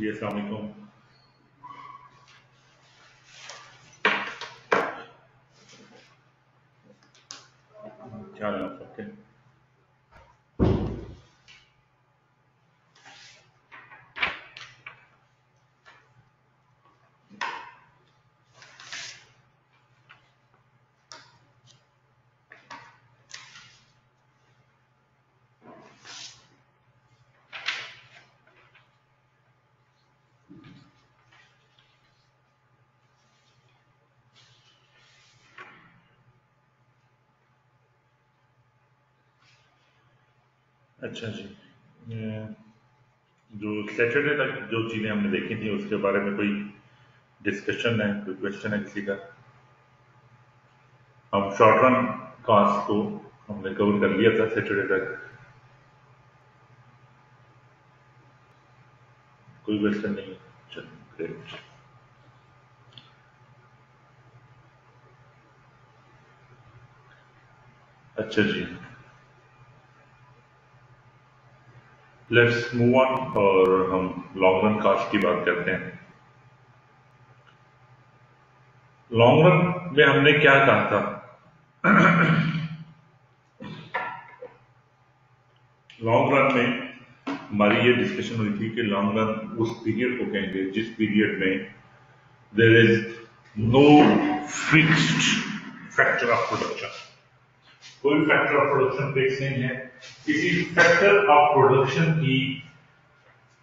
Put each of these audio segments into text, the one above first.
جی السلام علیکم۔ کیا حال ہے آپ سب کے؟ اچھا جی جو سیٹرڈے تک جو چیزیں ہم نے دیکھی تھیں اس کے بارے میں کوئی ڈسکشن ہے کوئی کوشچن ہے کسی کا ہم شارٹ رن کاسٹ کو ہم نے کور کر لیا تھا سیٹرڈے تک کوئی کوشچن نہیں چلو گریٹ اچھا جی لیٹس موو آن اور ہم لانگ رن کاسٹ کی بات کرتے ہیں۔ لانگ رن میں ہم نے کیا کہا تھا؟ لانگ رن میں ہماری یہ ڈسکشن ہوئی تھی کہ لانگ رن اس پیریڈ کو کہیں گے جس پیریڈ میں there is no fixed factor of production کوئی فیکٹر آف پروڈکشن فکس نہیں ہے۔ کسی فیکٹر آف پروڈکشن کی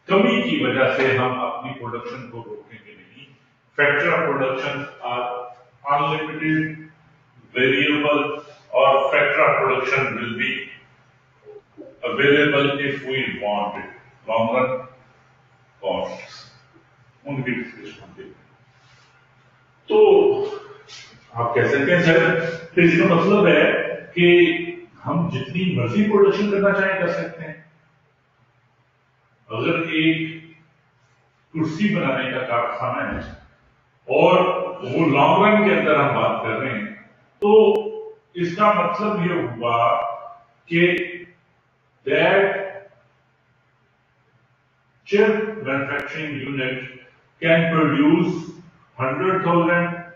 کمی کی وجہ سے ہم اپنی پروڈکشن کو روکیں گے نہیں۔ Factor of production are unlimited variable اور factor of production will be available if we want it. Long run costs. ان کی ڈسکشن ہوگی تو آپ کہہ سکتے ہیں؟ سر اس کا مطلب ہے کہ ہم جتنی مرضی پروڈکشن کرنا چاہیں کر سکتے ہیں۔ اگر ایک کرسی بنانے کا کارخانہ ہے اور وہ لانگ رن کے اندر ہم بات کر رہے ہیں تو اس کا مطلب یہ ہوا کہ that chip manufacturing unit can produce 100,000,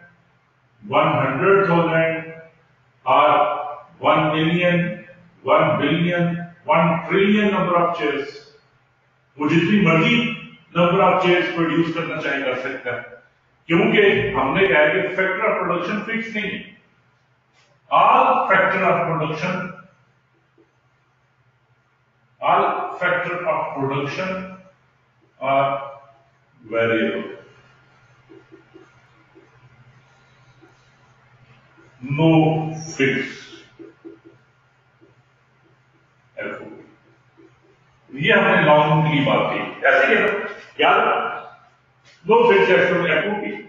100,000 or 1 million, 1 billion, 1 trillion number of chairs. وہ جتنی مرضی نمبر آف چیئرس پروڈیوس کرنا چاہے کر سکتا ہے کیونکہ ہم نے کہا کہ فیکٹر آف پروڈکشن فکس نہیں ہے all factor of production all factor of production are variable. No fixed FOB. یہ ہم نے لانگ کی بات کی ایسے ہی ہے۔ نا؟ یاد نو فکس ایف او پی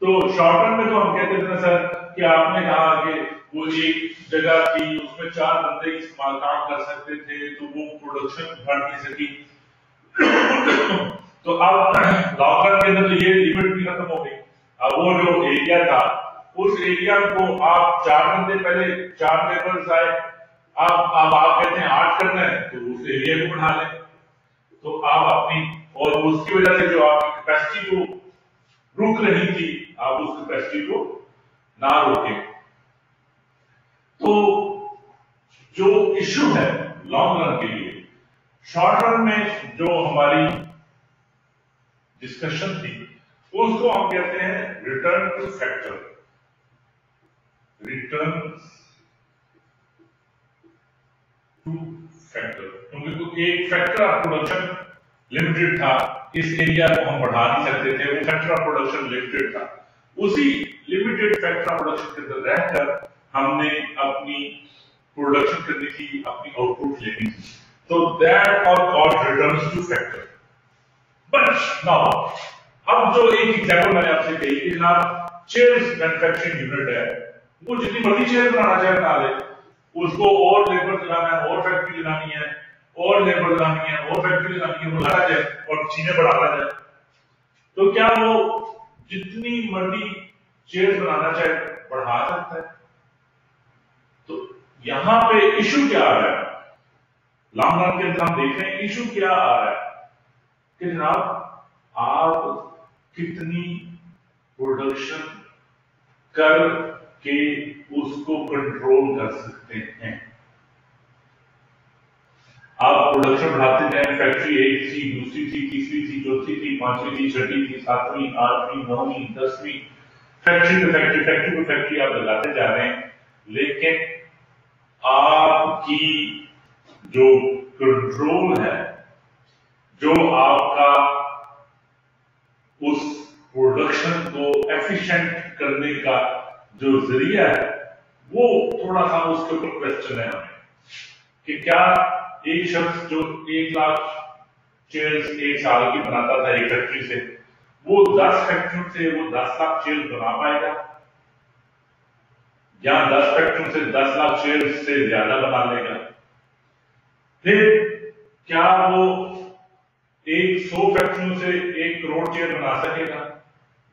تو شارٹ رن میں تو ہم کہتے تھے سر کہ آپ نے کہا کہ وہ ایک جگہ تھی، اس میں چار بندے استعمال کام کر سکتے تھے، تو وہ پروڈکشن بڑھ نہیں سکی۔ تو اب لانگ رن کے اندر تو یہ لمٹ بھی ختم ہو گئی۔ اب وہ جو ایریا تھا، اس ایریا کو آپ چار بندے پہلے، چار لیبرز آئے۔ اب اب آپ کہتے ہیں آٹھ کرنا ہے تو اس ایریا کو بڑھا لیں۔ تو آپ اپنی اور اس کی وجہ سے جو آپ کی کیپیسٹی کو رک رہی تھی، آپ اس کیپیسٹی کو نہ روکیں۔ تو جو ایشو ہے لانگ رن کے لیے شارٹ رن میں جو ہماری ڈسکشن تھی، اس کو ہم کہتے ہیں return to factor return to factor کیونکہ ایک فیکٹر آف پروڈکشن لمیٹڈ تھا، اس ایریا کو ہم بڑھا نہیں سکتے تھے، وہ فیکٹر آف پروڈکشن لمیٹڈ تھا۔ اسی لمیٹڈ فیکٹر آف پروڈکشن کے اندر رہ کر ہم نے اپنی پروڈکشن کرنی تھی اپنی آؤٹ پٹ لینی تھی تو دیٹ اور called returns to factor but now اب جو ایک ایگزامپل میں نے آپ سے کہی کہ جناب چیئرز مینوفیکچرنگ یونٹ ہے، وہ جتنی مرضی چیئر بنانا چاہے بنا لے۔ اس کو اور لیبر چلانا ہے، اور فیکٹری چلانی ہے، اور لیبر چلانی ہے، اور فیکٹری چلانی ہے، وہ لانا جائے اور چیزیں بڑھانا جائے۔ تو کیا وہ جتنی مرضی چیئر بنانا چاہے بڑھا سکتا ہے؟ تو یہاں پہ ایشو کیا آ رہا ہے؟ لانگ رن کے اندر ہم دیکھ رہے ہیں ایشو کیا آ رہا ہے؟ کہ جناب، آپ کتنی پروڈکشن کر کے اس کو کنٹرول کر سکتے ہیں۔ آپ پروڈکشن بڑھاتے جائیں فیکٹری ایک تھی، دوسری تھی، تیسری تھی، چوتھی تھی، پانچویں تھی، چھٹی تھی، ساتویں، آٹھویں، نویں، دسویں۔ فیکٹری پہ فیکٹری فیکٹری پہ فیکٹری آپ لگاتے جا رہے ہیں۔ لیکن آپ کی جو کنٹرول ہے، جو آپ کا اس پروڈکشن کو ایفیشنٹ کرنے کا جو ذریعہ ہے، وہ تھوڑا سا اس کے اوپر کوشچن ہے ہمیں کہ کیا ایک شخص جو ایک لاکھ چیئر ایک سال کی بناتا تھا ایک فیکٹری سے، وہ دس فیکٹریوں سے وہ دس لاکھ چیئر بنا پائے گا؟ یا دس فیکٹریوں سے دس لاکھ چیئر سے زیادہ بنا لے گا؟ پھر کیا وہ ایک سو فیکٹریوں سے ایک کروڑ چیئر بنا سکے گا؟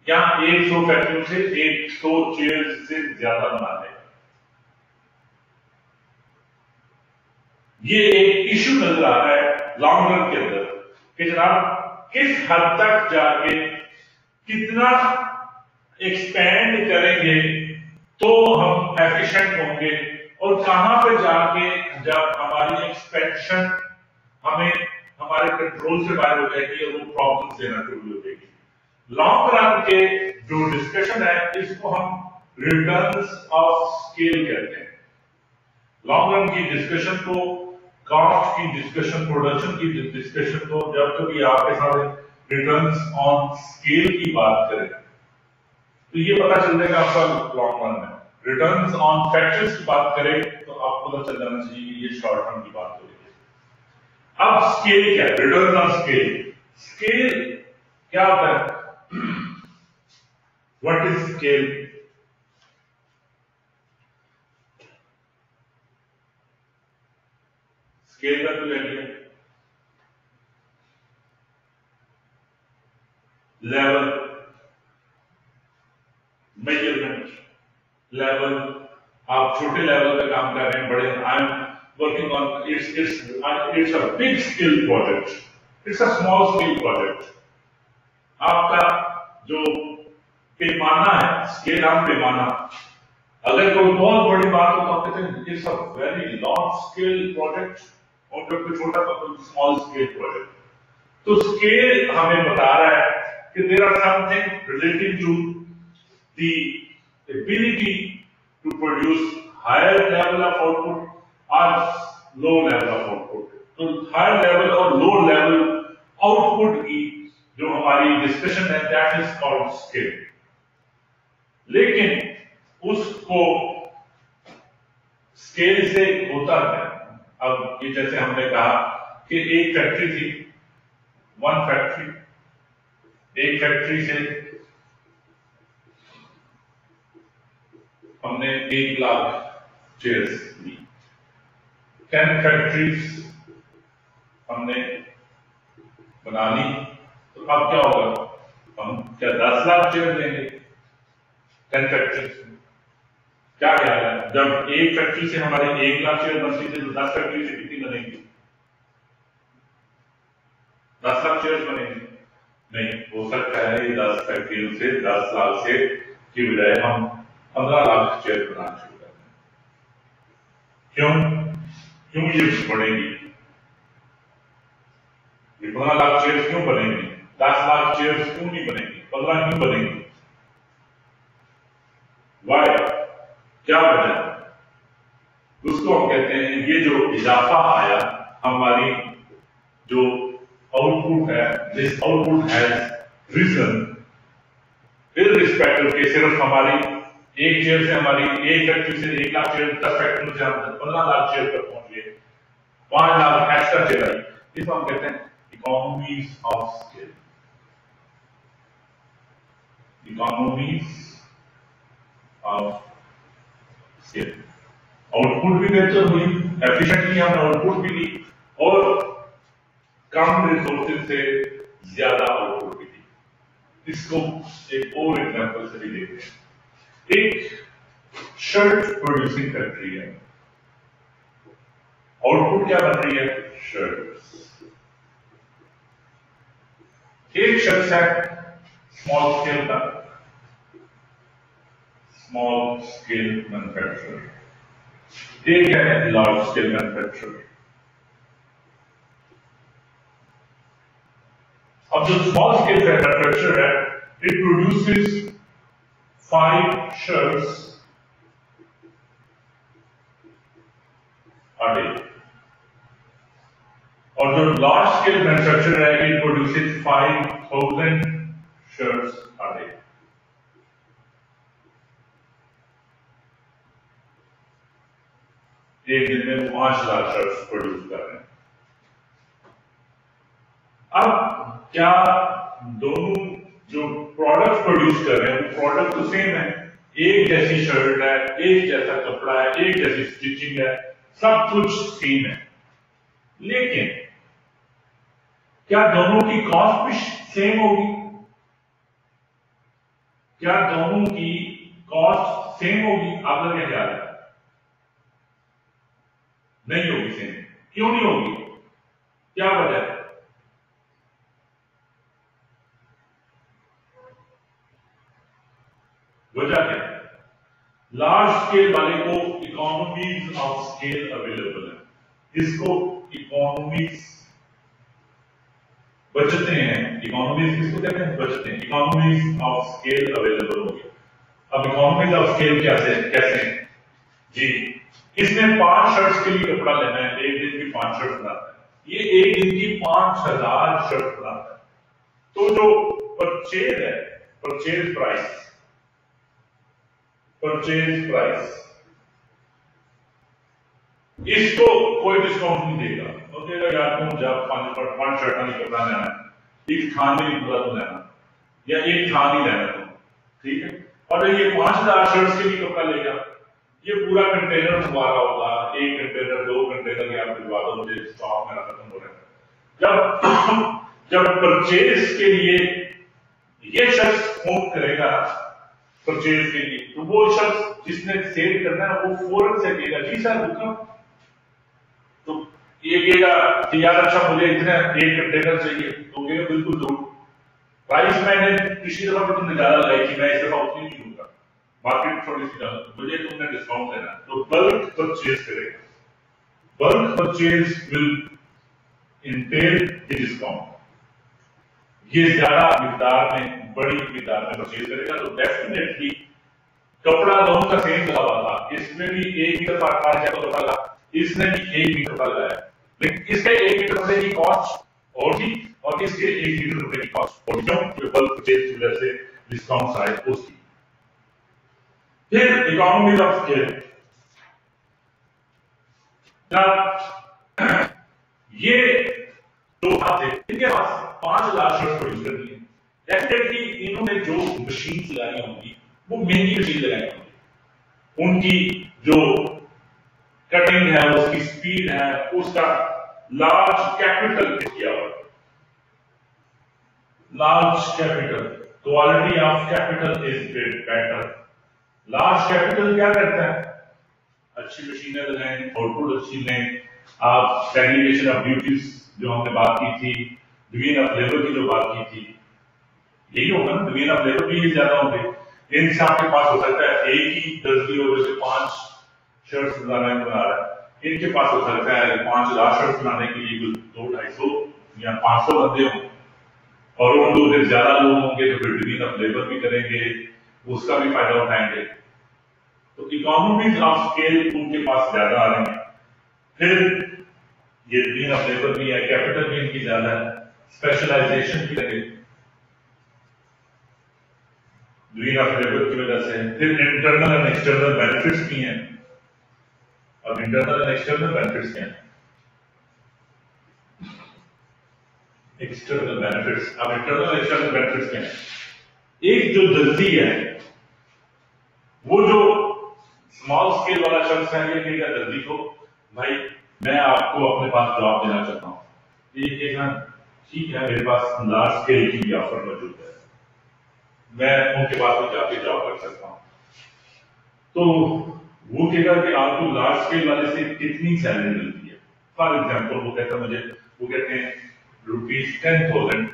یا ایک سو فیکٹریوں سے ایک سو چیئر سے زیادہ بنا لے؟ یہ ایک ایشو نظر آ رہا ہے لانگ رن کے اندر کہ جناب کس حد تک جا کے کتنا ایکسپینڈ کریں گے تو ہم ایفیشنٹ ہوں گے اور کہاں پہ جا کے جب ہماری ایکسپینشن ہمیں ہمارے کنٹرول سے باہر ہو جائے گی اور وہ پرابلم دینا شروع ہو جائے گی۔ لانگ رن کے جو ڈسکشن ہے، اس کو ہم ریٹرنس آف اسکیل کہتے ہیں۔ لانگ رن کی ڈسکشن کو کاسٹ کی ڈسکشن پروڈکشن کی ڈسکشن کو جب کبھی آپ کے ساتھ ریٹرنس آن اسکیل کی بات کریں، تو یہ پتا چل جائے گا آپ کا لانگ رن میں۔ ریٹرنس آن فیکٹرز کی بات کریں، تو آپ کو پتا چل جانا چاہیے کہ یہ شارٹ رن کی بات ہو رہی ہے۔ اب اسکیل کیا ہے؟ ریٹرنس آن اسکیل اسکیل کیا ہوتا ہے؟ وٹ از اسکیل اسکیل کا تو لے لیا لیول میجرمنٹ لیول آپ چھوٹے لیول پہ کام کر رہے ہیں بڑے I am working on it's it's it's a big scale project it's a small scale project آپ کا جو پیمانہ ہے اسکیل آن پیمانہ اگر کوئی بہت بڑی بات ہو تو آپ کہتے ہیں it's a very large scale project اور جب کوئی چھوٹا تو اسمال اسکیل پروجیکٹ تو اسکیل ہمیں بتا رہا ہے کہ there are something relating to the ability to produce higher level of output or low level of output. تو higher level اور low level output کی جو ہماری ڈسکشن ہے، that is called scale. لیکن اس کو اسکیل سے ہوتا ہے۔ اب یہ جیسے ہم نے کہا کہ ایک فیکٹری تھی ون فیکٹری ایک فیکٹری سے ہم نے ایک لاکھ چیئرس لی۔ ٹین فیکٹریز ہم نے بنا لی۔ تو اب کیا ہوگا؟ ہم کیا دس لاکھ چیئر دیں گے؟ ٹین فیکٹریز کیا خیال ہے جب ایک فیکٹری سے ہمارے ایک لاکھ چیئر بنتی تھی تو دس فیکٹری سے کتنی بنے گی دس لاکھ چیئر بنے گی نہیں ہو سکتا ہے یہ دس فیکٹریوں سے دس لاکھ سے کی بجائے ہم پندرہ لاکھ چیئر بنانا شروع کر دیں کیوں کیوں یہ بڑھے گی یہ پندرہ لاکھ چیئر کیوں بنے گی دس لاکھ چیئر کیوں نہیں بنے گی پندرہ کیوں بنے گی وائی کیا وجہ اس کو ہم کہتے ہیں یہ جو اضافہ آیا ہماری جو آؤٹ پٹ ہے this output has reason respect کہ صرف ہماری ایک چیئر سے ہماری ایک فیکٹری سے ایک لاکھ چیئر دس فیکٹری سے ہم پندرہ لاکھ چیئر پر پہنچ گئے۔ پانچ لاکھ ایکسٹرا چیئر آئی۔ اس کو ہم کہتے ہیں economies of scale economies of output بھی بہتر ہوئی ایفیشنٹلی ہم نے آؤٹ پٹ بھی لی اور کم ریسورسز سے زیادہ آؤٹ پٹ بھی لی اس کو ایک اور ایگزامپل سے بھی دیکھتے ہیں ایک شرٹ پروڈیوسنگ فیکٹری ہے آؤٹ پٹ کیا بن رہی ہے شرٹ ایک شخص ہے اسمال اسکیل کا small scale manufacturer. They a large scale manufacturer. Of the small scale manufacturer, it produces five shirts a day. Or the large scale manufacturer, it produces 5,000 shirts a day. ایک دن میں وہ پانچ lakh shirts produce کر رہے ہیں۔ اب کیا دونوں جو پروڈکٹ پروڈیوس کر رہے ہیں، وہ پروڈکٹ تو سیم ہے ایک جیسی شرٹ ہے، ایک جیسا کپڑا ہے، ایک جیسی اسٹیچنگ ہے، سب کچھ سیم ہے۔ لیکن کیا دونوں کی کاسٹ بھی سیم ہوگی؟ کیا دونوں کی کاسٹ سیم ہوگی؟ آپ کا کیا خیال ہے نہیں ہوگی سیم کیوں نہیں ہوگی کیا وجہ ہے وجہ کیا ہے لارج اسکیل والے کو اکانومیز آف اسکیل اویلیبل ہے اس کو اکانومیز بچتے ہیں اکانومیز کس کو کہتے ہیں بچتے ہیں اکانومیز آف اسکیل اویلیبل ہو گیا اب اکانومیز آف اسکیل کیسے کیسے ہیں جی اس نے پانچ شرٹس کے لیے کپڑا لینا ہے، ایک دن کی پانچ شرٹ بناتا ہے۔ یہ ایک دن کی پانچ ہزار شرٹ بناتا ہے۔ تو جو پرچیز ہے پرچیز پرائس پرچیز پرائس اس کو کوئی ڈسکاؤنٹ نہیں دے گا۔ وہ کہے گا یار تم جب پانچ پانچ شرٹاں نہیں کپڑا لینا ہے، ایک تھان نہیں کپڑا تو لینا یا ایک تھان ہی لینا تم ٹھیک ہے؟ اور یہ پانچ ہزار شرٹس کے لیے کپڑا لے گا یہ پورا کنٹینر تمہارا ہوگا ایک کنٹینر دو کنٹینر یا بھجوا دو مجھے اسٹاک میرا ختم ہو رہا ہے۔ جب جب پرچیز کے لیے یہ شخص فون کرے گا پرچیز کے لیے، تو وہ شخص جس نے سیل کرنا ہے، وہ فوراً سے کہے گا جی سر حکم تو یہ کہے گا کہ یار اچھا مجھے اتنا ایک کنٹینر چاہیے۔ تو کہے گا، بالکل ضرور پرائز میں نے پچھلی دفعہ بھی زیادہ لگائی تھی، میں اس دفعہ اتنی نہیں دوں گا مارکیٹ تھوڑی سی زیادہ مجھے تم نے ڈسکاؤنٹ دینا تو بلک پرچیز کرے گا بلک پرچیز ول انٹیل یہ ڈسکاؤنٹ یہ زیادہ مقدار میں بڑی مقدار میں پرچیز کرے گا تو ڈیفینیٹلی کپڑا دونوں کا سیم لگا ہوا تھا اس میں بھی ایک میٹر کا پانچ ہزار کپڑا لگا اس نے بھی ایک میٹر کا لگایا لیکن اس کے ایک میٹر کپڑے کی کاسٹ اور تھی اور اس کے ایک میٹر کپڑے کی کاسٹ اور کیوں بلک پرچیز کی وجہ سے ڈسکاؤنٹ آئے اس کی پھر اکانومی آف اسکیل یہ دو تھے ان کے پاس پانچ لاکھ شرٹ پروڈیوس کرنی ہے ڈیفینیٹلی انہوں نے جو مشین لگائی ہوں گی وہ مہنگی مشین لگائی ہوں گی ان کی جو کٹنگ ہے اس کی سپیڈ ہے اس کا لارج کیپٹل کیا ہوا large capital quality of capital is better large capital کیا کرتا ہے؟ اچھی مشینیں لگائیں آؤٹ پٹ اچھی لیں۔ آپ سیگریگیشن آف ڈیوٹیز جو ہم نے بات کی تھی ڈوین آف لیبر کی جو بات کی تھی، یہی ہوگا نا ڈوین آف لیبر بھی زیادہ ہوں گے۔ ان سے آپ کے پاس ہو سکتا ہے ایک ہی درزی ہو، جیسے پانچ شرٹس بنا رہا ہے۔ ان کے پاس ہو سکتا ہے پانچ لاکھ شرٹس بنانے کے لیے دو ڈھائی سو یا پانچ سو بندے ہوں۔ اور ان لوگ زیادہ لوگ ہوں گے تو پھر ڈوین آف لیبر بھی کریں گے۔ اس کا بھی فائدہ اٹھائیں گے۔ تو اکانومیز آف اسکیل ان کے پاس زیادہ آ رہے ہیں۔ پھر یہ ڈوین آف لیبر بھی ہے کیپٹل بھی ان کی زیادہ ہے۔ اسپیشلائزیشن بھی لگے۔ ڈوین آف لیبر کی وجہ سے۔ پھر انٹرنل اینڈ ایکسٹرنل بینیفٹس بھی ہیں۔ اب انٹرنل اینڈ ایکسٹرنل بینیفٹس کیا ہیں؟ ایکسٹرنل بینیفٹس اب انٹرنل ایکسٹرنل بینیفٹس کیا ہیں؟ ایک جو درزی ہے وہ جو اسمال اسکیل والا شخص ہے، یہ کہے گا درزی کو بھائی، میں آپ کو اپنے پاس جاب دینا چاہتا ہوں۔ یہ کہے گا ٹھیک ہے، میرے پاس لارج اسکیل کی بھی آفر موجود ہے۔ میں ان کے پاس بھی جا کے جاب کر سکتا ہوں۔ تو وہ کہے گا کہ آپ کو لارج اسکیل والے سے کتنی سیلری ملتی ہے؟ فار ایگزامپل وہ کہتا مجھے، وہ کہتے ہیں روپیز ٹین تھاؤزینڈ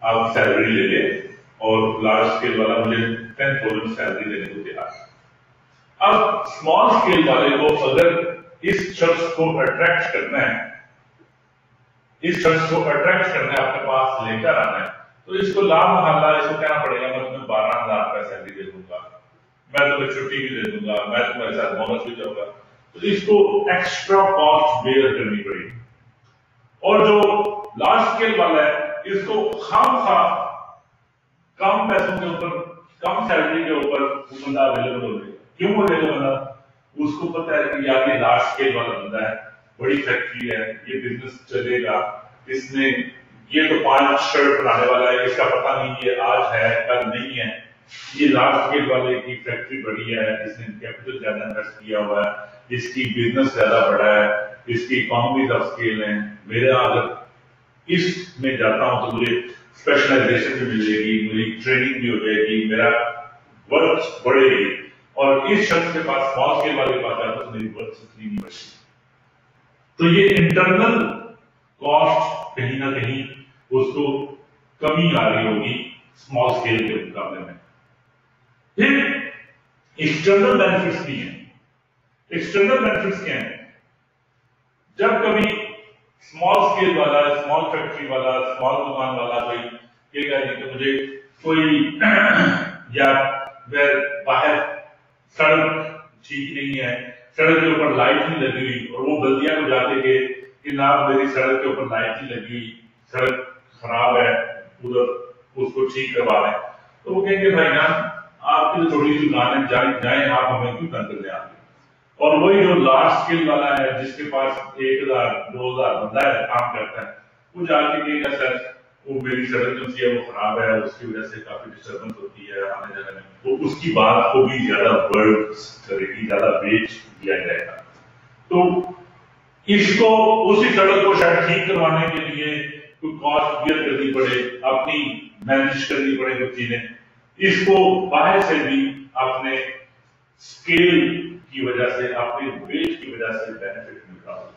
آپ سیلری لے لیں۔ اور لارج اسکیل والا مجھے ٹین تھاؤزینڈ سیلری لینے کو تیار ہے اب اسمال اسکیل والے کو اگر اس شخص کو اٹریکٹ کرنا ہے، اس شخص کو اٹریکٹ کرنا ہے، اپنے پاس لے کر آنا ہے، تو اس کو لا محلہ اس کو کہنا پڑے گا، میں تمہیں بارہ ہزار کا سیلری دے دوں گا۔ میں تمہیں چھٹی بھی دے دوں گا، میں تمہارے ساتھ بونس بھی جاؤں گا۔ تو اس کو ایکسٹرا کاسٹ بیئر کرنی پڑے گی۔ اور جو لارج اسکیل والا ہے، اس کو خام خواہ کم پیسوں کے اوپر، کم سیلری کے اوپر وہ بندہ اویلیبل ہو جائے۔ کیوں ہو جائے گا بندہ؟ اس کو پتا ہے کہ یار یہ لارج اسکیل والا بندہ ہے، بڑی فیکٹری ہے، یہ بزنس چلے گا۔ اس نے یہ تو پانچ شرٹ بنانے والا ہے، اس کا پتہ نہیں یہ آج ہے کل نہیں ہے۔ یہ لارج اسکیل والے کی فیکٹری بڑی ہے جس نے کیپٹل زیادہ انویسٹ کیا ہوا ہے۔ اس کی بزنس زیادہ بڑا ہے، اس کی اکانومیز آف اسکیل ہیں میرے اگر اس میں جاتا ہوں تو مجھے اسپیشلائزیشن بھی ملے گی میری ٹریننگ بھی ہو جائے گی میرا ورک بڑھے گی اور اس شخص کے پاس اسمال اسکیل والے پاس جاتا تو میری ورک اتنی نہیں بڑھتی تو یہ انٹرنل کاسٹ کہیں نہ کہیں اس کو کمی آ رہی ہوگی اسمال اسکیل کے مقابلے میں پھر ایکسٹرنل بینیفٹس بھی ہیں ایکسٹرنل بینیفٹس کیا ہیں جب کبھی اسمال اسکیل والا اسمال فیکٹری والا اسمال دکان والا کوئی یہ کہہ کہ مجھے کوئی یا باہر سڑک ٹھیک نہیں ہے، سڑک کے اوپر لائٹ نہیں لگی ہوئی، اور وہ بلدیا کو جاتے کہ جناب میری سڑک کے اوپر لائٹ نہیں لگی ہوئی، سڑک خراب ہے، ادھر اس کو ٹھیک کروا دیں تو وہ کہیں گے بھائی جان، آپ کی چھوٹی سی دکان ہے جائیں جائیں آپ ہمیں کیوں تنگ کر دیں آپ اور وہی جو لارج اسکیل والا ہے، جس کے پاس ایک ہزار، دو ہزار بندہ ہے، کام کرتا ہے، وہ جا کے کہے گا، سر، وہ میری سڑک ہے، وہ خراب ہے، اس کی وجہ سے کافی ڈسٹربنس ہوتی ہے، آنے جانے میں. تو اس کی بات کو بھی زیادہ برڈ کرے گی، زیادہ بیچ دیا جائے گا۔ تو اس کو، اسی سڑک کو شاید ٹھیک کروانے کے لیے کوئی کاسٹ بیئر کرنی پڑے، اپنی مینج کرنی پڑے کچھ چیزیں۔ اس کو باہر سے بھی اپنے اسکیل کی وجہ سے اپنے ویٹ کی وجہ سے بینیفٹ مل رہا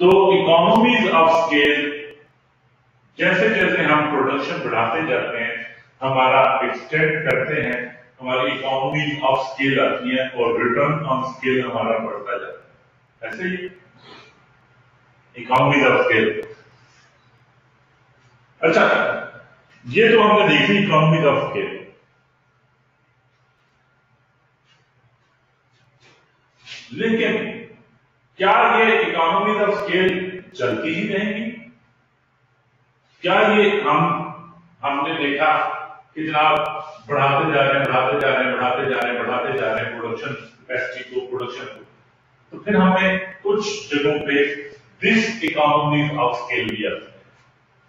تو اکانومیز آف اسکیل جیسے جیسے ہم پروڈکشن بڑھاتے جاتے ہیں، ہمارا ایکسٹینڈ کرتے ہیں، ہماری اکانومیز آف اسکیل آتی ہیں اور ریٹرن آن اسکیل ہمارا بڑھتا جاتا ہے۔ ایسے ہی اکانومیز آف اسکیل اچھا یہ تو ہم نے دیکھی اکانومیز آف اسکیل لیکن کیا یہ اکانومیز آف اسکیل چلتی ہی رہیں گی؟ کیا یہ ہم ہم نے دیکھا کہ جناب بڑھاتے جا رہے ہیں، بڑھاتے جا رہے ہیں، بڑھاتے جا رہے ہیں، بڑھاتے جا رہے ہیں پروڈکشن کیپیسٹی کو پروڈکشن کو۔ تو پھر ہمیں کچھ جگہوں پہ ڈس اکانومیز آف اسکیل بھی آتی ہے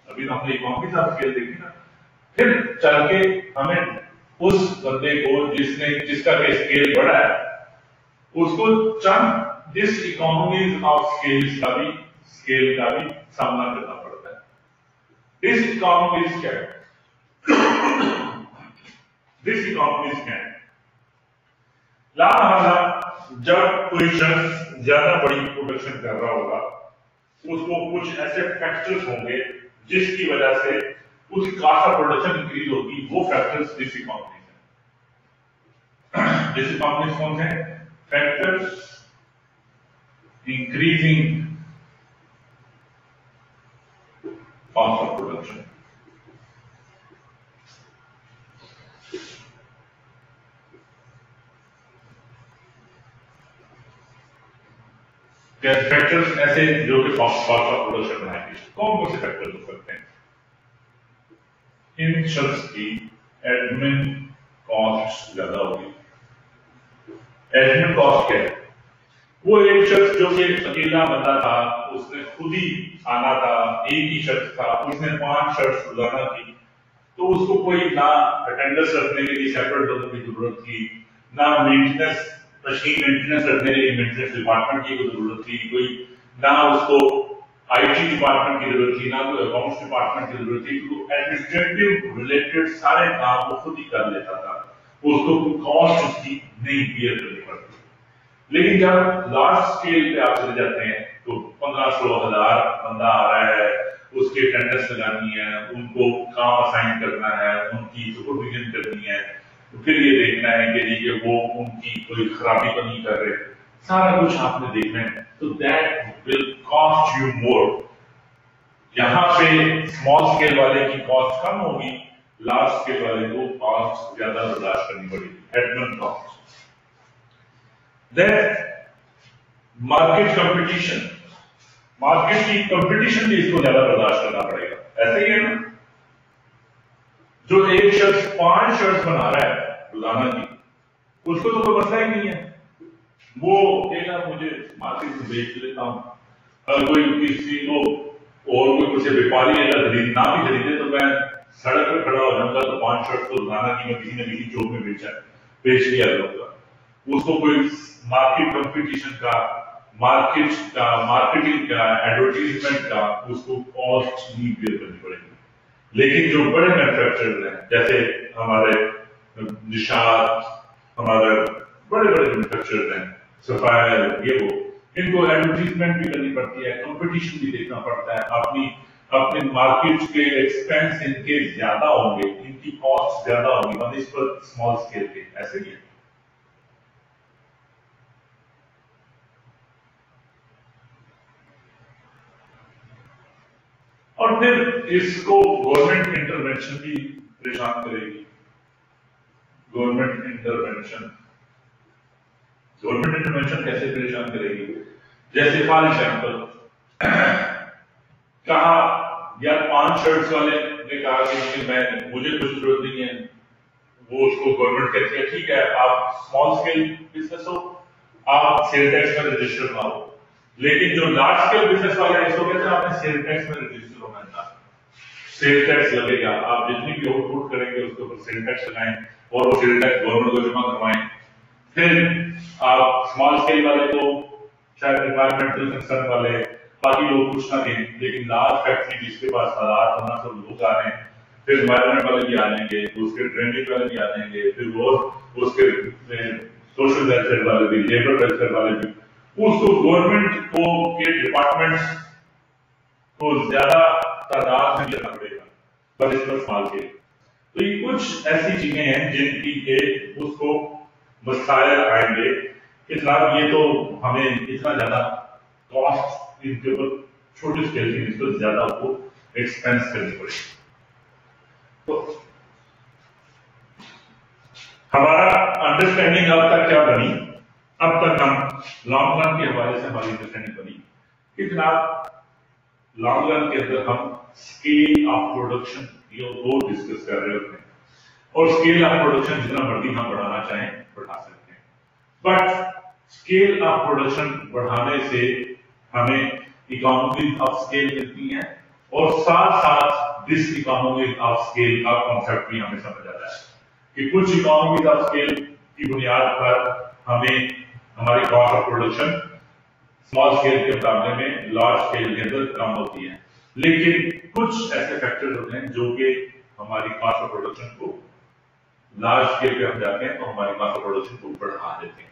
ابھی ہم نے اکانومیز آف اسکیل دیکھی نا؟ پھر چل کے ہمیں اس بندے کو جس نے جس کا کہ اسکیل بڑا ہے اس کو چند ڈس اکانومیز آف اسکیل کا بھی اسکیل کا بھی سامنا کرنا پڑتا ہے۔ ڈس اکانومیز کیا ہے ڈس اکانومیز کیا ہے لا محالہ جب کوئی شخص زیادہ بڑی پروڈکشن کر رہا ہوگا، اس کو کچھ ایسے فیکٹرز ہوں گے جس کی وجہ سے اس کی کاسٹ آف پروڈکشن انکریز ہوگی، وہ فیکٹرز ڈس اکانومیز ہیں۔ ڈس اکانومیز کون سے ہیں؟ Factors increasing cost of production. Factors ایسے جو کہ کاسٹ آف پروڈکشن بنائیں گے کون کون سے فیکٹر ہو سکتے ہیں ان شخص کی ایڈمن کاسٹ زیادہ ہوگی ایڈمن کاسٹ کیا ہے۔ وہ ایک شخص جو کہ اکیلا بندہ تھا، اس نے خود ہی آنا تھا، ایک ہی شخص تھا، اس نے پانچ شرط گزارنا تھی تو اس کو کوئی نہ اٹینڈنس رکھنے کے لیے سیپریٹ لوگوں کی ضرورت تھی، نہ مینٹیننس مشین مینٹیننس رکھنے کے لیے مینٹیننس ڈپارٹمنٹ کی کوئی ضرورت تھی، کوئی نہ اس کو آئی ٹی ڈپارٹمنٹ کی ضرورت تھی، نہ کوئی اکاؤنٹس ڈپارٹمنٹ کی ضرورت تھی تو ایڈمنسٹریٹو ریلیٹڈ سارے کام وہ خود ہی کر لیتا تھا۔ اس کو کوئی کاسٹ اس کی نہیں بیئر کرنی لیکن جب لارج اسکیل پہ آپ چلے جاتے ہیں تو پندرہ سو ہزار بندہ آ رہا ہے، اس کے ٹینڈرس لگانی ہے ان کو کام اسائن کرنا ہے، ان کی سپرویژن کرنی ہے پھر یہ دیکھنا ہے کہ جی کہ وہ ان کی کوئی خرابی تو نہیں کر رہے۔ سارا کچھ آپ نے دیکھنا ہے۔ تو that will cost you more یہاں پہ اسمال اسکیل والے کی کاسٹ کم ہوگی لارج اسکیل والے کو کاسٹ زیادہ برداشت کرنی پڑے گی۔ Admin cost that market competition market کی کمپٹیشن بھی اس کو زیادہ برداشت کرنا پڑے گا. ایسے ہی ہے نا، جو ایک شخص پانچ شرٹ بنا رہا ہے روزانہ کی، اس کو تو کوئی مسئلہ ہی نہیں ہے۔ وہ کہنا مجھے مارکیٹ میں بیچ لیتا ہوں۔ اگر کوئی کسی کو اور کوئی کچھ بیپاری اگر خرید، نہ بھی خریدے تو میں سڑک پہ کھڑا ہو جاؤں گا تو پانچ شرٹ کو روزانہ کی میں کسی نہ کسی چوک میں بیچا، بیچ لیا کروں گا۔ اس کو کوئی مارکیٹ کمپٹیشن کا مارکیٹ کا مارکیٹنگ کا ایڈورٹیزمنٹ کا اس کو کاسٹ نہیں بیئر کرنی پڑے گی لیکن جو بڑے مینوفیکچرر ہیں جیسے ہمارے نشاد ہمارے بڑے بڑے مینوفیکچرر ہیں سفائر یہ وہ ان کو ایڈورٹیزمنٹ بھی کرنی پڑتی ہے کمپٹیشن بھی دیکھنا پڑتا ہے اپنی اپنے مارکیٹ کے ایکسپینس ان کے زیادہ ہوں گے ان کی کاسٹ زیادہ ہوں گی بنسبت اسمال اسکیل کے ایسے ہی ہے اور پھر اس کو گورنمنٹ انٹروینشن بھی پریشان کرے گی۔ گورنمنٹ انٹروینشن گورنمنٹ انٹروینشن کیسے پریشان کرے گی؟ جیسے فار ایگزامپل کہا، یا پانچ شرٹس والے نے کہا کہ میں، مجھے کچھ ضرورت نہیں ہے۔ وہ اس کو گورنمنٹ کہتی ہے، ٹھیک ہے، آپ اسمال اسکیل بزنس ہو، آپ سیل ٹیکس میں رجسٹر نہ ہو لیکن جو لارج اسکیل بزنس والے ہیں اس کو کہتے ہیں، آپ نے سیل ٹیکس میں رجسٹر سیل ٹیکس لگے گا آپ جتنی بھی آؤٹ پٹ کریں گے اس کے اوپر سیل ٹیکس لگائیں اور وہ سیل ٹیکس گورنمنٹ کو جمع کروائیں پھر آپ اسمال اسکیل والے کو شاید انوائرمنٹل کنسرن والے باقی لوگ کچھ نہ دیں لیکن لارج فیکٹری جس کے پاس آزاد ہونا سب لوگ آ رہے ہیں پھر انوائرمنٹ والے بھی آ جائیں گے اس کے ڈرینیج والے بھی آ جائیں گے پھر وہ اس کے سوشل ویلفیئر والے بھی لیبر ویلفیئر والے بھی اس کو گورنمنٹ کو کے ڈپارٹمنٹ کو زیادہ تعداد میں لینا پڑے گا پر اس پر سمال کے۔ تو یہ کچھ ایسی چیزیں ہیں جن کی ایک اس کو مسائل آئیں گے کہ جناب یہ تو ہمیں اتنا زیادہ کاسٹ ان کے اوپر چھوٹے اسکیل کی نسبت زیادہ آپ کو ایکسپینس کرنی پڑے گی۔ تو ہمارا انڈرسٹینڈنگ اب تک کیا بنی؟ اب تک ہم لانگ رن کے حوالے سے ہماری انڈرسٹینڈنگ بنی کہ جناب لانگ رن کے اندر ہم اسکیل آف پروڈکشن یہ دو ڈسکس کر رہے ہوتے ہیں۔ اور اسکیل آف پروڈکشن جتنا مرضی ہم بڑھانا چاہیں، بڑھا سکتے ہیں۔ بٹ اسکیل آف پروڈکشن بڑھانے سے ہمیں اکانومیز آف اسکیل ملتی ہیں اور ساتھ ساتھ ڈس اکانومیز آف اسکیل کا کانسیپٹ بھی ہمیں سمجھ آتا ہے۔ کہ کچھ اکانومیز آف اسکیل کی بنیاد پر ہمیں ہماری cost of production small scale کے مقابلے میں لارج اسکیل کے اندر کم ہوتی ہے لیکن کچھ ایسے فیکٹر ہوتے ہیں جو کہ ہماری کاسٹ آف پروڈکشن کو لارج اسکیل پہ ہم جاتے ہیں تو ہماری کاسٹ آف پروڈکشن کو بڑھا دیتے ہیں۔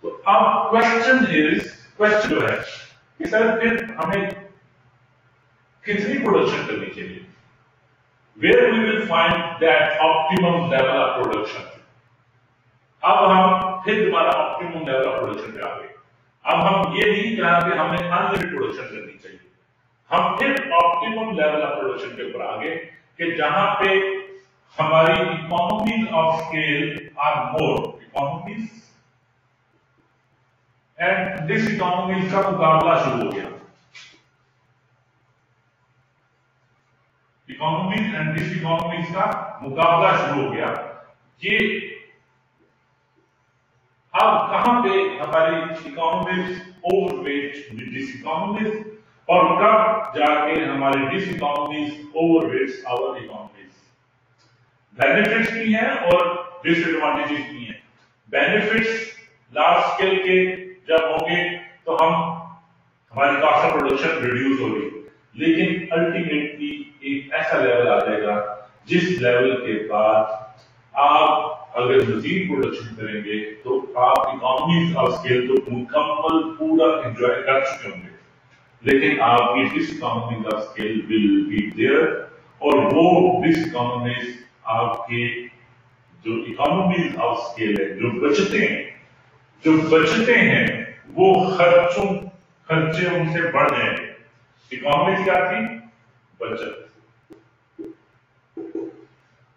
تو اب کوشچن از کوشچن جو ہے کہ سر پھر ہمیں کتنی پروڈکشن کرنی چاہیے؟ Where we will find that optimum level of production اب ہم پھر دوبارہ آپٹیمم لیول آف پروڈکشن پہ آ گئے۔ اب ہم یہ نہیں کہا کہ ہمیں انلمیٹڈ پروڈکشن کرنی چاہیے۔ ہم پھر آپٹیمم لیول آف پروڈکشن کے اوپر آگے کہ جہاں پہ ہماری economies of scale are more economies and diseconomies کا مقابلہ شروع ہو گیا۔ اکانومیز اینڈ ڈس اکانومیز کا مقابلہ شروع ہو گیا۔ یہ پہ ہماری economies over weight diseconomies اور کب جا کے ہماری diseconomies over weights our economies benefits بھی ہیں اور ڈس ایڈوانٹیجز بھی ہیں. بینیفٹس لارج اسکیل کے جب ہوں گے تو ہم ہماری کاسٹ آف پروڈکشن ریڈیوس ہوگی. لیکن الٹیمیٹلی ایک ایسا لیول آ جائے گا جس لیول کے بعد آپ اگر مزید پروڈکشن کریں گے تو آپ اکانومیز آف اسکیل تو مکمل پورا انجوائے کر چکے ہوں گے۔ لیکن آپ کی diseconomies of scale will be there اور وہ ڈس اکانومیز آپ کے جو اکانومیز آف اسکیل ہے، جو بچتے ہیں، جو بچتے ہیں، وہ خرچوں، خرچے ان سے بڑھ جائیں گے اکانومی کیا تھی؟ بچت۔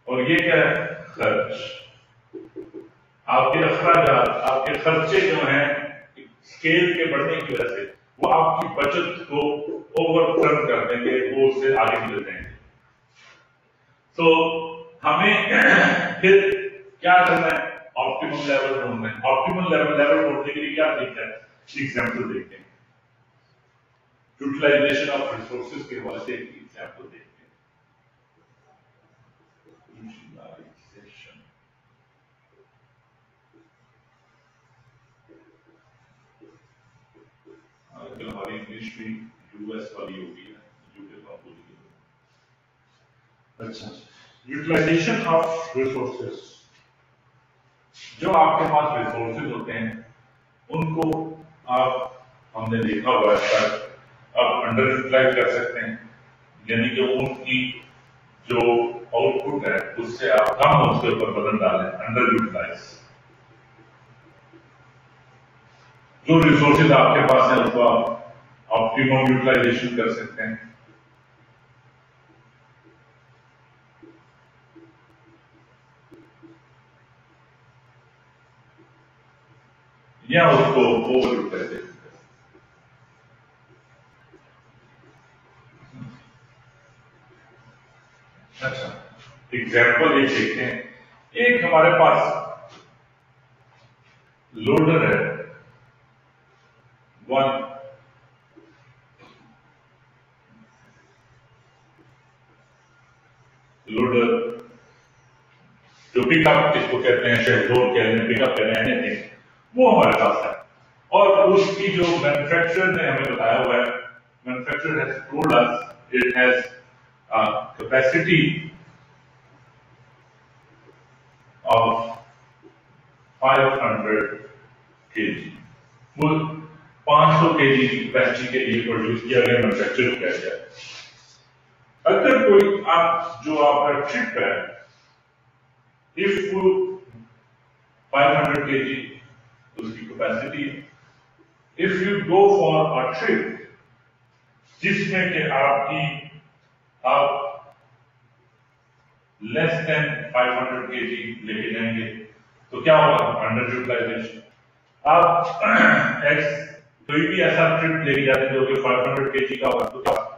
اور یہ کیا ہے؟ خرچ۔ آپ کے اخراجات، آپ کے خرچے جو ہیں اسکیل کے بڑھنے کی وجہ سے وہ آپ کی بچت کو اوور ٹرن کر دیں گے، وہ اس سے آگے نکل جائیں گے۔ تو ہمیں پھر کیا کرنا ہے؟ آپٹیمل لیول ڈھونڈنا ہے۔ آپٹیمل لیول لیول ڈھونڈنے کے لیے کیا دیکھتا ہے؟ ایگزامپل دیکھتے ہیں۔ یوٹیلائزیشن آف ریسورسز کے حوالے سے ایک ایگزامپل دیکھتے ہیں۔ ہماری انگلش بھی یو ایس والی ہوگی اچھا۔ یوٹیلائزیشن آف ریسورسز جو آپ کے پاس ریسورسز ہوتے ہیں، ان کو آپ، ہم نے دیکھا ہوا ہے آپ انڈر یوٹیلائز کر سکتے ہیں۔ یعنی کہ ان کی جو آؤٹ پٹ ہے، اس سے آپ کم اس کے اوپر بدل ڈالیں انڈر یوٹیلائز جو ریسورسز آپ کے پاس ہیں اس کو آپ آپٹیمم یوٹیلائزیشن کر سکتے ہیں۔ یا اس کو اوور یوٹیلائزیشن اچھا ایگزامپل یہ دیکھتے ہیں۔ ایک ہمارے پاس لوڈر ہے۔ ون لوڈر جو پک اپ جس کو کہتے ہیں شہزور کہتے ہیں پک اپ کہتے ہیں وہ ہمارے پاس ہے۔ اور اس کی جو مینوفیکچر نے ہمیں بتایا ہوا ہے manufacture has told us it has capacity of 500 kg وہ پانچ سو کے جی کیپیسٹی کے لیے پروڈیوس کیا گیا مینوفیکچر کیا گیا۔ اگر کوئی آپ جو آپ کا ٹرپ ہے، if 500 kg اس کی capacity if you go for a trip جس میں کہ آپ کی آپ لیس دین فائیو ہنڈریڈ کے جی لے کے جائیں گے، تو کیا ہوگا؟ انڈر یوٹیلائزیشن آپ کوئی بھی ایسا ٹرپ لے کے جاتے ہیں جو کہ فائیو ہنڈریڈ کے جی کا ہوگا، تو کیا؟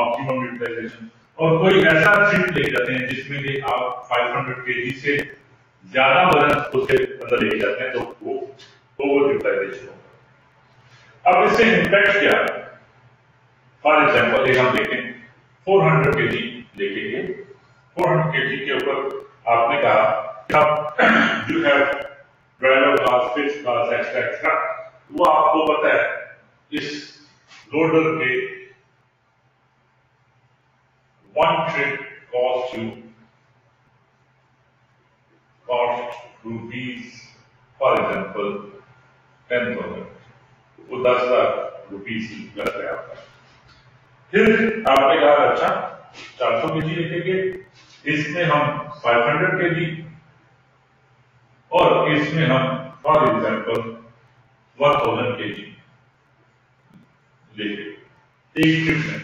آپٹیمم یوٹیلائزیشن اور کوئی ایسا ٹرپ لے جاتے ہیں جس میں کہ آپ فائیو ہنڈریڈ کے جی سے زیادہ وزن اس کے اندر لے کے جاتے ہیں تو وہ اوور یوٹیلائزیشن ہوگا۔ اب اس سے امپیکٹ کیا؟ ہے فار ایگزامپل ایک ہم دیکھیں فور ہنڈریڈ کے جی لے کے گئے فور ہنڈریڈ کے جی کے اوپر آپ نے کہا کہ آپ you have driver class fix class extra extra وہ آپ کو پتا ہے، اس لوڈر کے one trip cost you cost rupees for example ten thousand وہ دس لاکھ روپیز لگ رہا ہے آپ کا پھر آپ نے کہا اچھا چار سو کے جی لکھیں گے اس میں ہم فائیو ہنڈریڈ کے جی اور اس میں ہم فار ایگزامپل ون تھاؤزینڈ کے جی لے کے ایک ٹرپ میں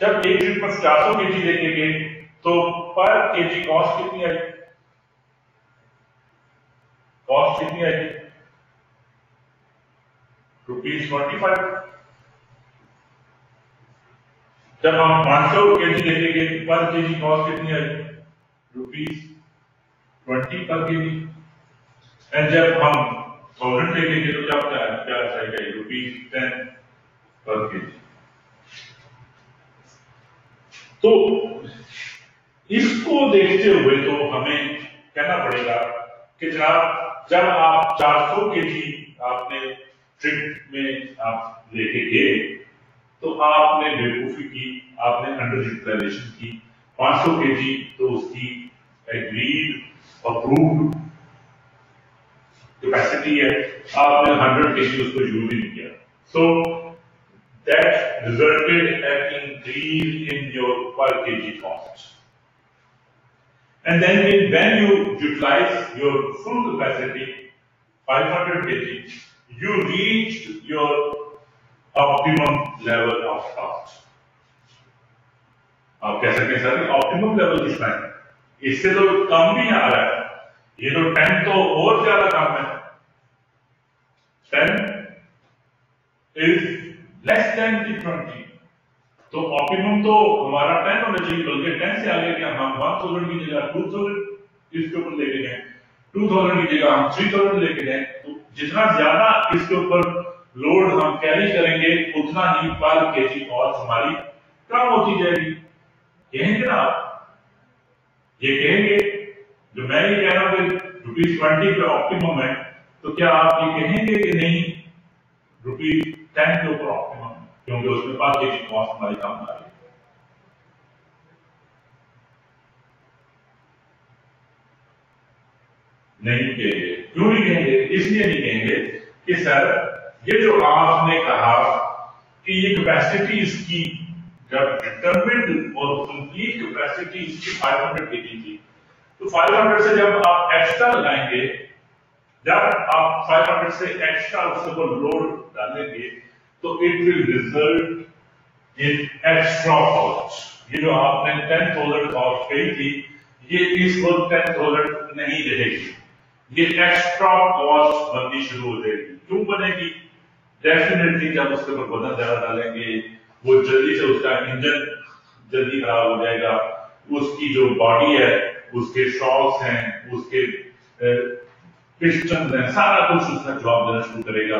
جب ایک ٹرپ میں چار سو کے جی لے کے گئے تو پر کے جی کاسٹ کتنی آئی کاسٹ کتنی آئی روپیز ٹوینٹی فائیو جب ہم پانچ سو کے جی دیکھیں گے پر کے جی کاسٹ کتنی آئی روپیز ٹوینٹی پر کے جی اینڈ جب ہم تھاؤزینڈ دیکھیں گے تو کیا ہوتا ہے کیا چاہے گا روپیز ٹین پر کے جی تو اس کو دیکھتے ہوئے تو ہمیں کہنا پڑے گا کہ جناب جب آپ چار سو کے جی آپ نے ٹرپ میں آپ لے کے گئے تو آپ نے بیوقوفی کی آپ نے انڈر یوٹیلائزیشن کی پانچ سو کے جی تو اس کی ایگریڈ اپروڈ کیپیسٹی ہے آپ نے ہنڈریڈ کے جی اس کو یوز ہی نہیں کیا so that that resulted an increase in your per kg cost. And then when you utilize your full capacity, 500 kg, you reached your optimum level of cost. آپ کہہ سکتے ہیں، سر آپٹیمم لیول کس میں اس سے تو کم نہیں آ رہا ہے۔ یہ تو ٹین تو اور زیادہ کم ہے۔ Ten is less than the twenty تو آپٹیمم تو ہمارا ٹین ہونا چاہیے، بلکہ ٹین سے آگے کیا؟ ہم ون تھاؤزینڈ کی جگہ ٹو تھاؤزینڈ اس کے اوپر لے کے گئے۔ ٹو تھاؤزینڈ کی جگہ ہم تھری تھاؤزینڈ لے کے گئے۔ تو جتنا زیادہ اس کے اوپر لوڈ ہم کیری کریں گے، اتنا ہی پر کے جی اور ہماری کم ہوتی جائے گی۔ کہیں گے نا آپ یہ کہیں گے، جو میں یہ کہہ رہا ہوں کہ روپیز ٹوینٹی پہ آپٹیمم ہے، تو کیا آپ یہ کہیں گے کہ نہیں؟ روپیز ٹین کے اوپر آپٹیمم ہے، کیونکہ اس میں پر کے جی اور ہماری کم آ رہی نہیں کہیں گے کیوں نہیں کہیں گے؟ اس لیے نہیں کہیں گے کہ سر، یہ جو آپ نے کہا کہ یہ کیپیسٹی اس کی جب ڈٹرمنڈ اور کمپلیٹ کیپیسٹی اس کی 500 کی دی تھی، تو 500 سے جب آپ ایکسٹرا لگائیں گے، جب آپ 500 سے ایکسٹرا اس کو لوڈ ڈالیں گے، تو it will result in extra cost یہ جو آپ نے 10000 کاسٹ کہی تھی، یہ اس کو 10000 نہیں رہے گی۔ یہ ایکسٹرا کاسٹ بننی شروع ہو جائے گی۔ کیوں بنے گی؟ ڈیفینیٹلی جب اس کے اوپر وزن زیادہ ڈالیں گے، وہ جلدی سے اس کا انجن جلدی خراب ہو جائے گا۔ اس کی جو باڈی ہے، اس کے شاکس ہیں، اس کے پسٹن ہیں، سارا کچھ اس کا جواب دینا شروع کرے گا۔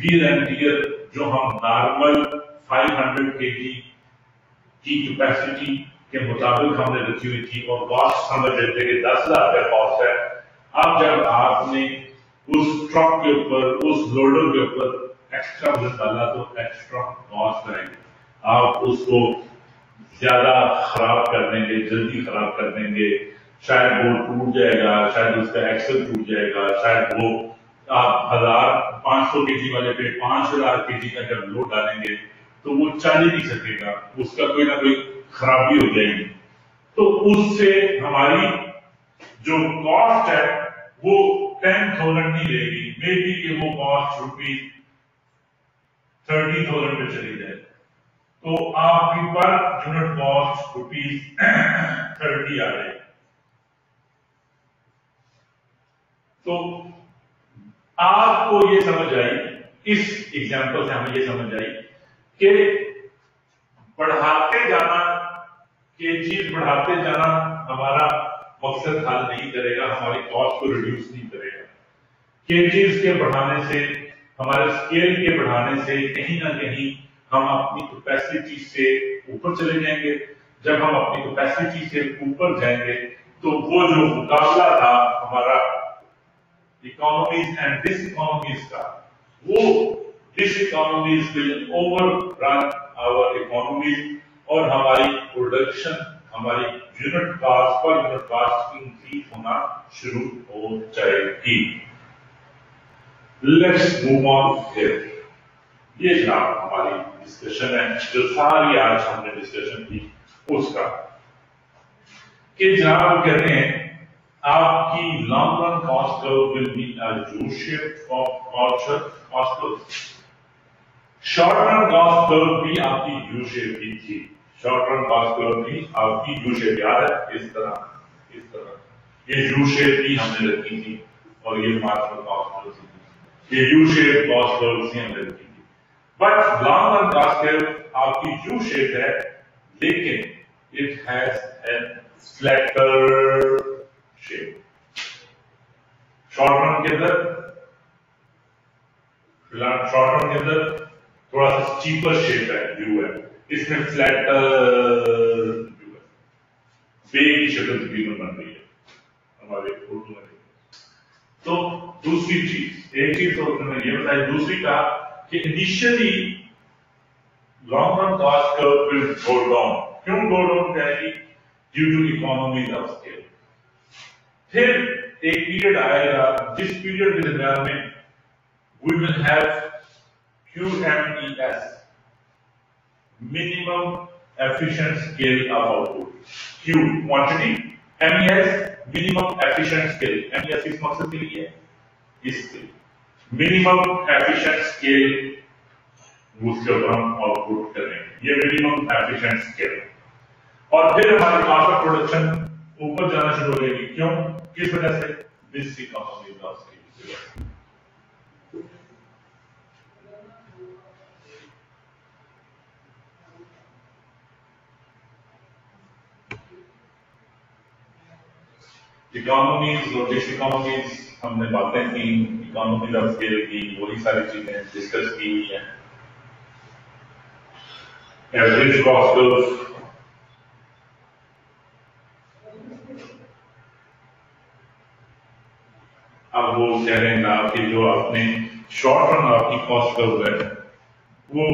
ویل اینڈ گیئر جو ہم نارمل 500 کے جی کی کیپیسٹی کے مطابق ہم نے رکھی ہوئی تھی اور کاسٹ سمجھ لیتے کہ دس ہزار کا کاسٹ ہے اب جب آپ نے اس ٹرک کے اوپر، اس لوڈر کے اوپر ایکسٹرا وزن ڈالا تو ایکسٹرا کاسٹ آئے گی آپ اس کو زیادہ خراب کر دیں گے، جلدی خراب کر دیں گے۔ شاید وہ ٹوٹ جائے گا، شاید اس کا ایکسل ٹوٹ جائے گا، شاید وہ آپ ہزار پانچ سو کے جی والے پہ پانچ ہزار کے جی کا جب لوڈ ڈالیں گے تو وہ چل نہیں سکے گا، اس کا کوئی نہ کوئی خرابی ہو جائے گی۔ تو اس سے ہماری جو کاسٹ ہے وہ ٹین تھاؤزینڈ نہیں لے گی. مے بی کہ وہ کاسٹ روپیز تھرٹی تھاؤزینڈ پہ چلی جائے. تو آپ کی per unit cost rupees thirty آ جائے تو آپ کو یہ سمجھ آئی، اس ایگزامپل سے ہمیں یہ سمجھ آئی کہ بڑھاتے جانا کہ چیز بڑھاتے جانا ہمارا مقصد حل نہیں کرے گا، ہماری کاسٹ کو ریڈیوز نہیں کرے گا۔ کیجز کے بڑھانے سے، ہمارے سکیل کے بڑھانے سے کہیں نہ کہیں ہم اپنی کیپیسٹی سے اوپر چلے جائیں گے۔ جب ہم اپنی کیپیسٹی سے اوپر جائیں گے، تو وہ جو مقابلہ تھا ہمارا اکانومیز اینڈ ڈس اکانومیز کا، وہ diseconomies will over run our economy اور ہماری پروڈکشن ہماری unit cost per unit cost کی انکریز ہونا شروع ہو جائے گی۔ لیٹس موو آن پھر یہ جناب ہماری ڈسکشن ہے، جو ساری آج ہم نے ڈسکشن کی، اس کا۔ کہ جناب کہتے ہیں، آپ کی long run cost curve will be جو shape Karcher cost curve short run cost curve بھی آپ کی یو شیپ ہی تھی۔ شارٹ رن ٹرم نہیں آپ کی یو شیپ یاد ہے، اس طرح اس طرح۔ یہ یو شیپ ہی ہم نے رکھی تھی اور یہ مارشل واسکولر تھی۔ یہ یو شیپ واسکولر ہم نے رکھی تھی۔ بٹ لانگ رن واسکولر آپ کی یو شیپ ہے، لیکن it has a flatter shape short run کے اندر شارٹ رن کے اندر تھوڑا سا چیپر شیپ ہے، یو ہے۔ اس میں فلیٹ بے کی شکل تقریباً بن رہی ہے، ہمارے اردو میں تو دوسری چیز، ایک چیز تو انہوں نے یہ بتایا دوسری کہا کہ initially long run cost curve ول گو ڈاؤن کیوں گو ڈاؤن کہیں گی due to economy of scale پھر ایک پیریڈ آئے گا جس پیریڈ کے درمیان میں we will have Q M E S ہم آؤٹ پہ یہ منیمم ایفیشنٹ اور پھر ہمارے پاس کاپر جانا شروع ہو جائے گی کیوں کس وجہ سے اکانومیز اور ڈش اکانومیز ہم نے باتیں کی اکانومی کا اسکیل کی وہی ساری چیزیں ڈسکس کی ہوئی ہیں۔ ایوریج کاسٹ آف اب وہ کہہ رہے ہیں کہ آپ کی جو آپ نے شارٹ رن آپ کی کاسٹ ہوئے ہیں وہ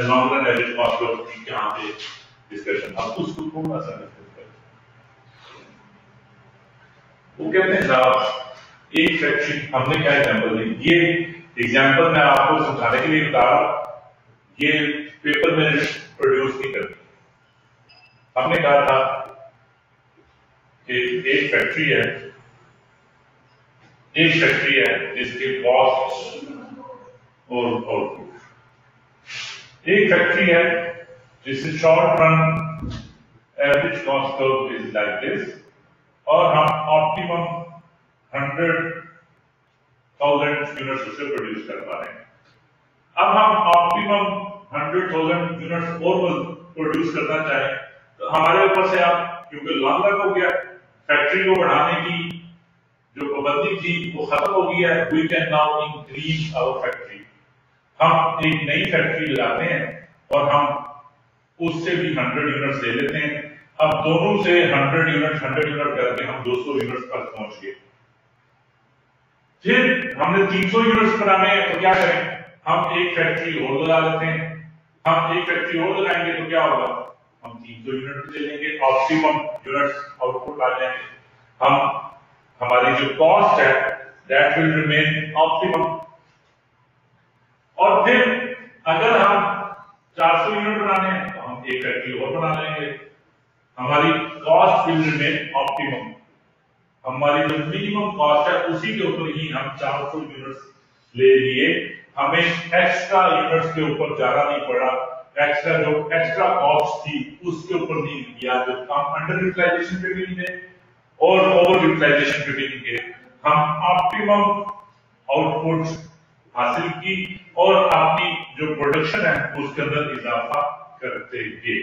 لانگ رن ایوریج کاسٹ کی یہاں پہ ڈسکشن اب اس کو تھوڑا سا وہ کہتے ہیں صاحب ایک فیکٹ ہم نے کیا ایگزامپل دی؟ یہ ایگزامپل میں آپ کو سمجھانے کے لیے بتا رہا ہوں۔ یہ پیپر میں پروڈیوس نہیں کرتی۔ ہم نے کہا تھا کہ ایک فیکٹری ہے، ایک فیکٹری ہے جس کے کاسٹ اور آؤٹ پٹ ایک فیکٹری ہے جس سے شارٹ رن ایوریج کاسٹ کرو از لائک دس اور ہم آپٹیمم ہنڈریڈ تھاؤزینڈ یونٹس اسے پروڈیوس کر پا رہے ہیں۔ اب ہم آپٹیمم ہنڈریڈ تھاؤزینڈ یونٹس اور پروڈیوس کرنا چاہیں تو ہمارے اوپر سے آپ کیونکہ لانگ لگ ہو گیا فیکٹری کو بڑھانے کی جو پابندی تھی وہ ختم ہو گیا ہے۔ We can now increase our factory ہم ایک نئی فیکٹری لگاتے ہیں اور ہم اس سے بھی ہنڈریڈ یونٹس لے لیتے ہیں۔ اب دونوں سے ہنڈرڈ یونٹ ہنڈرڈ یونٹ کر کے ہم دو سو یونٹ پر پہنچ گئے۔ پھر ہم نے تین سو یونٹ پر آنے ہیں تو کیا کریں؟ ہم ایک فیکٹری اور لگا لیتے ہیں۔ ہم ایک فیکٹری اور لگائیں گے، تو کیا ہوگا؟ ہم تین سو یونٹ پر لیں گے آپسیمم یونٹ آؤٹ پٹ آ جائیں گے۔ ہم، ہماری جو کاسٹ ہے دیٹ ول ریمین آپسیمم اور پھر اگر ہم چار سو یونٹ بنانے ہیں، تو ہم ایک فیکٹری اور بنا لیں گے۔ ہماری کاسٹ فیلڈ میں آپٹیمم ہماری جو منیمم کاسٹ ہے اسی کے اوپر ہی ہم چار سو یونٹس لے لیے. ہمیں ایکسٹرا یونٹس کے اوپر جانا نہیں پڑا. ایکسٹرا جو ایکسٹرا کاسٹ تھی اس کے اوپر نہیں کیا جو ہم انڈر یوٹیلائزیشن پہ بھی نہیں گئے اور اوور یوٹیلائزیشن پہ بھی نہیں گئے. ہم آپٹیمم آؤٹ پٹ حاصل کی اور اپنی جو پروڈکشن ہے اس کے اندر اضافہ کرتے گئے.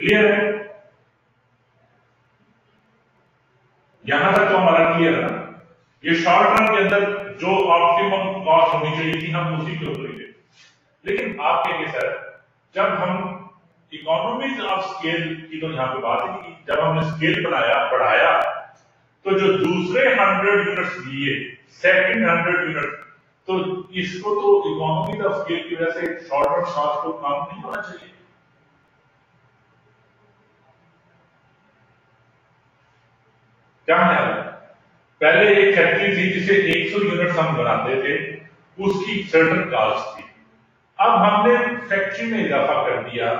کلیئر ہے یہاں تک تو ہمارا کلیئر ہے یہ شارٹ رن کے اندر جو آپٹیمم کاسٹ ہونی چاہیے تھی ہم اسی پہ اوپر گئے لیکن آپ کہیں گے سر جب ہم اکانومیز آف سکیل کی تو یہاں پہ بات ہے جب ہم نے سکیل بنایا بڑھایا تو جو دوسرے ہنڈریڈ یونٹس دیے سیکنڈ ہنڈریڈ یونٹ تو اس کو تو اکانومیز آف سکیل کی وجہ سے شارٹ رن کاسٹ کو کام نہیں ہونا چاہیے کیا ہے؟ پہلے ایک فیکٹری تھی جسے ایک سو یونٹ ہم بناتے تھے، اس کی سرٹن کاسٹ تھی۔ اب ہم نے فیکٹری میں اضافہ کر دیا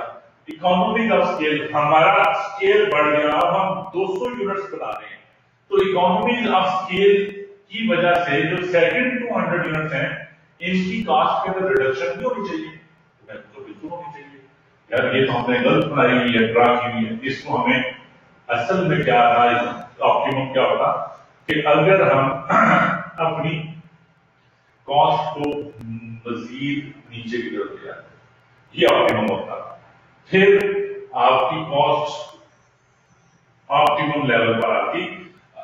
اکانومی کا سکیل ہمارا سکیل بڑھ گیا، اب ہم دو سو یونٹس بنا رہے ہیں۔ تو اکانومی آف سکیل کی وجہ سے جو سیکنڈ ٹو ہنڈریڈ یونٹس ہیں، ان کی کاسٹ کے اندر ریڈکشن بھی ہونی چاہیے۔ بالکل ہونی چاہیے۔ یار، یہ تو ہم نے غلط بنائی ہوئی ہے، ڈرا کی ہوئی ہے، اس کو ہمیں اصل میں کیا رہا ہے آپٹیمم کیا ہوتا کہ اگر ہم اپنی کاسٹ کو مزید نیچے کی طرف لے جاتے یہ آپٹیمم ہوتا پھر آپ کی کاسٹ آپٹیمم لیول پر آتی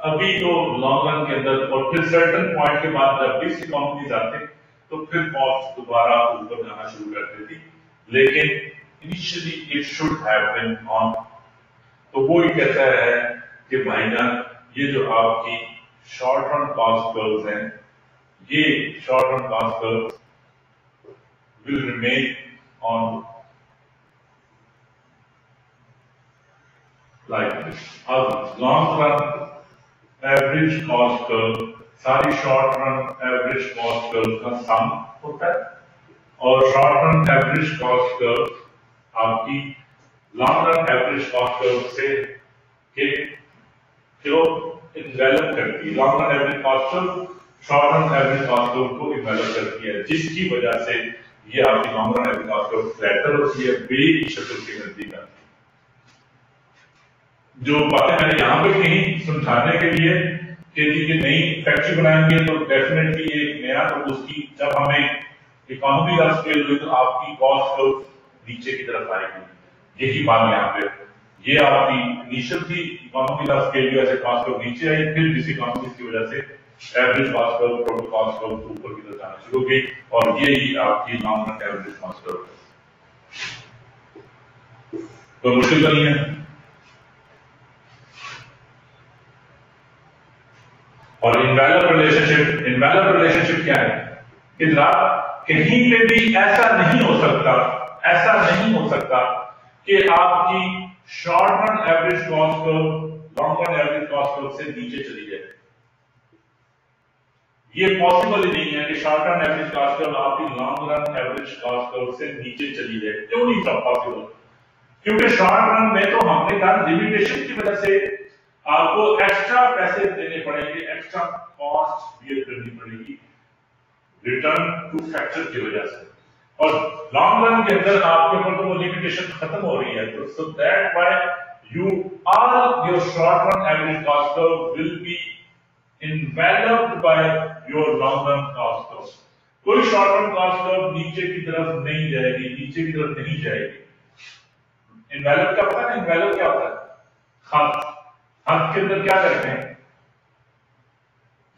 ابھی تو لانگ رن کے اندر اور پھر سرٹن پوائنٹ کے بعد جب بھی سی کمپنیز آتے تو پھر کاسٹ دوبارہ اوپر جانا شروع کر دیتی۔ لیکن initially it should happen on تو وہی ہی کہتا ہے کہ بھائی یہ جو آپ کی شارٹ رن پاس کرلز ہیں، یہ short run pass curls will remain on like this. اب long run average cost curve ساری شارٹ رن ایوریج کاسٹ کرو کا سم ہوتا ہے۔ اور شارٹ رن ایوریج کاسٹ کرو آپ کی long run average cost curve سے کہ جو انویلپ کرتی ہے long run average cost curve short run average cost curve کو انویلپ کرتی ہے جس کی وجہ سے یہ آپ کی long run average cost curve flatter ہوتی ہے بے کی شکل کی نزدیک آتی ہے جو باتیں میں نے یہاں پہ کہیں سمجھانے کے لیے کہ جی کہ نئی فیکٹری بنائیں گے تو ڈیفینیٹلی ایک نیا تو اس کی جب ہمیں اکانومی کا اسکیل ہوئی تو آپ کی کاسٹ کرو نیچے کی طرف آئے گی یہی بات یہاں پہ یہ آپ کی انیشل تھی اکانومی کا اسکیل کی وجہ سے کاسٹ کرو، نیچے آئی پھر جس اکانومی کی وجہ سے average cost curve total cost curve اوپر کی طرف جانا شروع ہو گئی۔ اور یہی آپ کی long run average cost curve. کوئی مشکل تو نہیں ہے۔ اور envelope relationship envelope relationship کیا ہے؟ کہ جناب کہیں پہ بھی ایسا نہیں ہو سکتا، ایسا نہیں ہو سکتا کہ آپ کی شارٹ رن ایوریج کاسٹ کو لانگ رن ایوریج کاسٹ کو سے نیچے چلی جائے۔ یہ پاسبل ہی نہیں ہے کہ شارٹ رن ایوریج کاسٹ کو آپ کی لانگ رن ایوریج کاسٹ کو سے نیچے چلی جائے۔ کیوں نہیں تھا پاسبل کیونکہ شارٹ رن میں تو ہم نے کہا لمیٹیشن کی وجہ سے آپ کو ایکسٹرا پیسے دینے پڑیں گے ایکسٹرا کاسٹ بیئر کرنی پڑے گی۔ ریٹرن ٹو فیکچر کی وجہ سے۔ اور لانگ رن کے اندر آپ کے اوپر تو وہ لمیٹیشن ختم ہو رہی ہے، تو so that why you all your short run average cost will be enveloped by your long run cost curve کوئی شارٹ رن کاسٹ کرو نیچے کی طرف نہیں جائے گی، نیچے کی طرف نہیں جائے گی۔ انویلپ کا پتا نہیں انویلپ کیا ہوتا ہے؟ خط۔ خط کے اندر کیا کرتے ہیں؟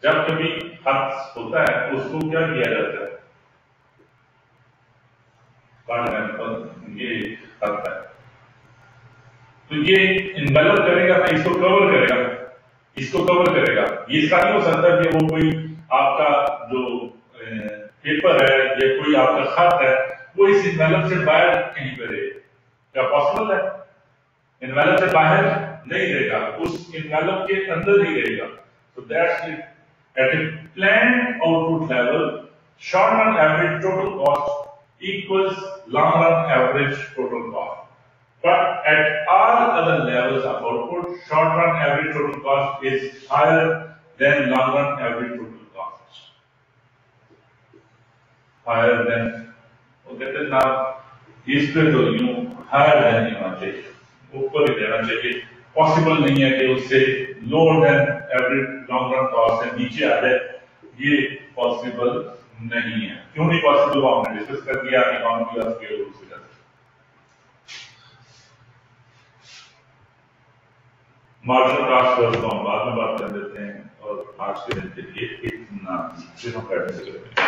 جب کبھی خط ہوتا ہے تو اس کو کیا کیا جاتا ہے؟ یہ خط ہے۔ تو یہ انویلپ کرے گا اس کو کور کرے گا اس کو کور کرے گا۔ یہ اس کا نہیں ہو سکتا کہ وہ کوئی آپ کا جو پیپر ہے یا کوئی آپ کا خط ہے وہ اس انویلپ سے باہر کہیں پہ رہے کیا پاسبل ہے؟ انویلپ سے باہر نہیں رہے گا اس انویلپ کے اندر ہی رہے گا۔ تو that's it At a planned output level, short run average total cost equals long run average total cost. But at all other levels of output, short run average total cost is higher than long run average total cost. Higher than, وہ کہتے ہیں نا اس پہ تو یوں higher than نہیں ہونا چاہیے اوپر ہی دینا چاہیے پاسبل نہیں ہے کہ اس سے lower than average long run cost سے نیچے آ جائے یہ پاسبل نہیں ہے۔ کیوں نہیں پاسبل وہ ہم نے ڈسکس کر دیا اکانومی کا اسکیل اس وجہ سے مارجن کاسٹ پر تو ہم بعد میں بات کر دیتے ہیں اور آج کے دن کے لیے اتنا چیزوں کا ایڈمیس کرتے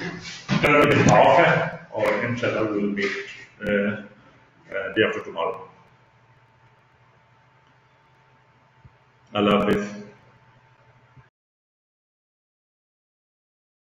ہیں کل آف ہے اور انشاءاللہ will meet day after tomorrow Allah Hafiz.